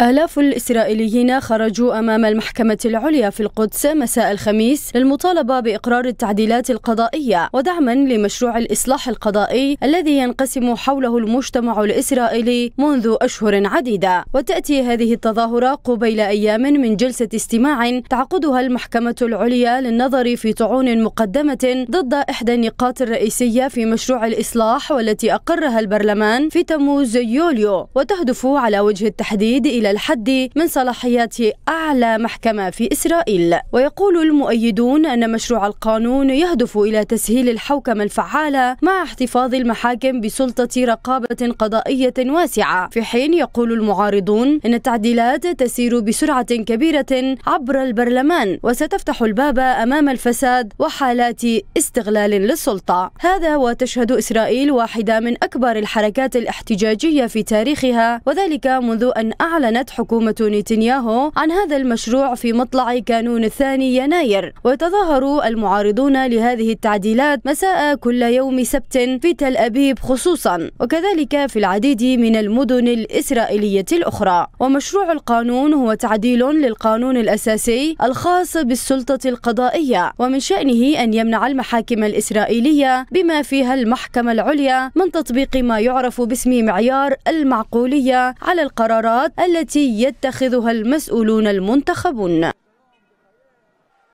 آلاف الإسرائيليين خرجوا أمام المحكمة العليا في القدس مساء الخميس للمطالبة بإقرار التعديلات القضائية ودعما لمشروع الإصلاح القضائي الذي ينقسم حوله المجتمع الإسرائيلي منذ أشهر عديدة. وتأتي هذه التظاهرة قبيل أيام من جلسة استماع تعقدها المحكمة العليا للنظر في طعون مقدمة ضد إحدى النقاط الرئيسية في مشروع الإصلاح والتي أقرها البرلمان في تموز يوليو وتهدف على وجه التحديد إلى إلى الحد من صلاحيات أعلى محكمة في إسرائيل. ويقول المؤيدون أن مشروع القانون يهدف إلى تسهيل الحوكمة الفعالة مع احتفاظ المحاكم بسلطة رقابة قضائية واسعة. في حين يقول المعارضون أن التعديلات تسير بسرعة كبيرة عبر البرلمان وستفتح الباب أمام الفساد وحالات استغلال للسلطة. هذا وتشهد إسرائيل واحدة من أكبر الحركات الاحتجاجية في تاريخها وذلك منذ أن أعلن أعلنت حكومة نتنياهو عن هذا المشروع في مطلع كانون الثاني يناير. ويتظاهر المعارضون لهذه التعديلات مساء كل يوم سبت في تل أبيب خصوصا وكذلك في العديد من المدن الإسرائيلية الأخرى. ومشروع القانون هو تعديل للقانون الأساسي الخاص بالسلطة القضائية ومن شأنه أن يمنع المحاكم الإسرائيلية بما فيها المحكمة العليا من تطبيق ما يعرف باسم معيار المعقولية على القرارات التي يتخذها المسؤولون المنتخبون.